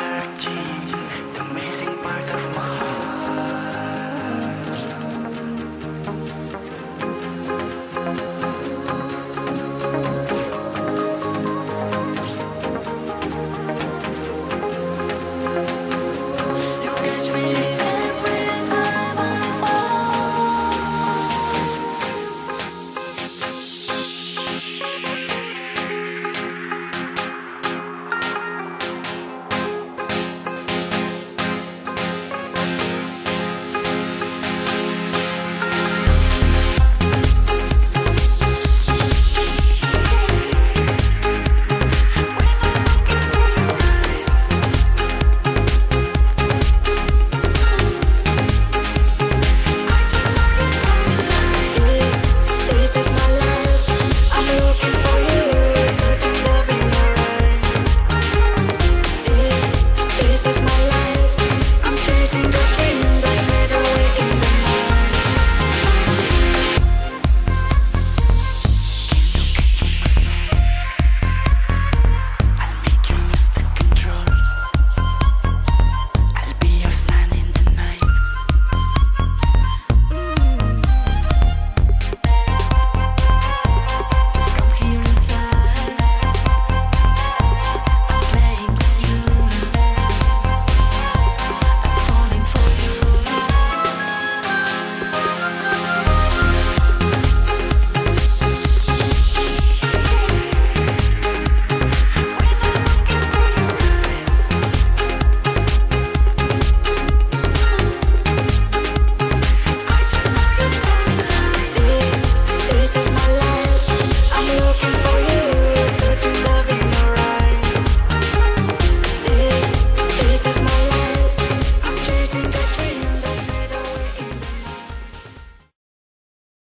searching.